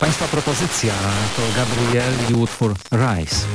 Państwa propozycja to Gabriel i utwór Rise.